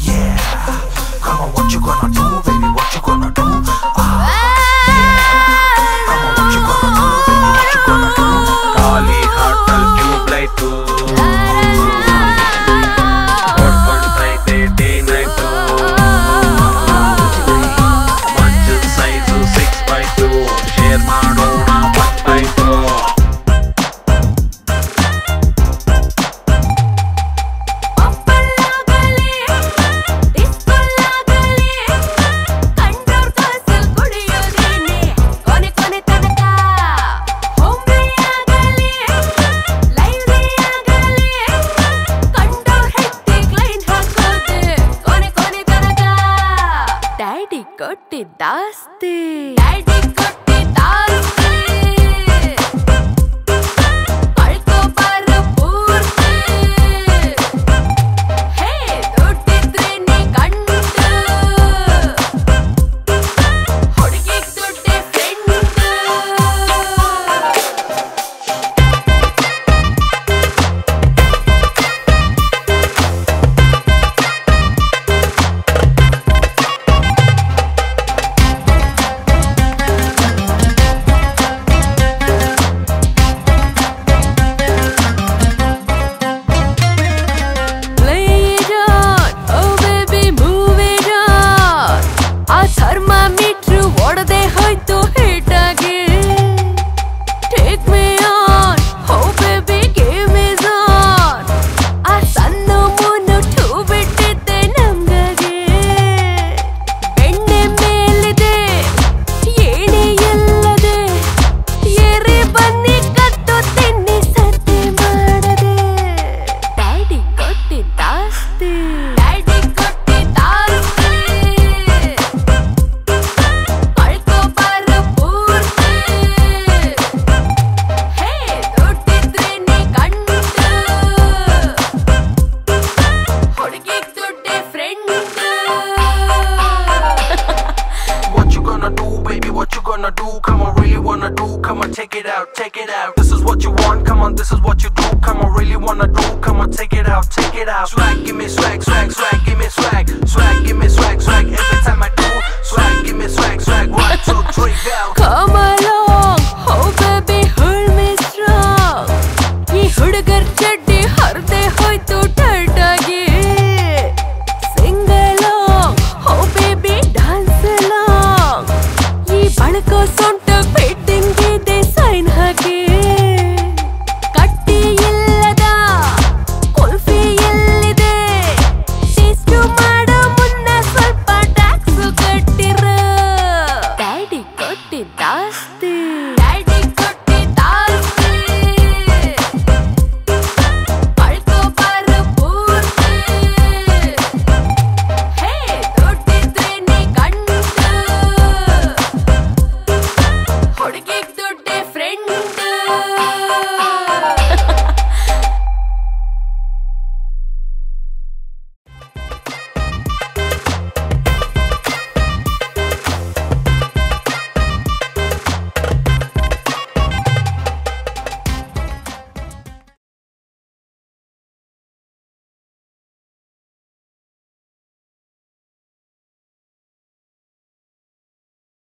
Yeah, come on, what you gonna do? ಕೊಟ್ಟಿದ್ದಾಸ್ತಿ have. This is what you want, come on, this is what you do. Come on, really wanna do, come on, take it out, take it out. Swag, give me swag, swag, swag, give me swag. Swag, give me swag, swag, every time I do. Swag, give me swag, swag, one, two, three, go. Come on, along.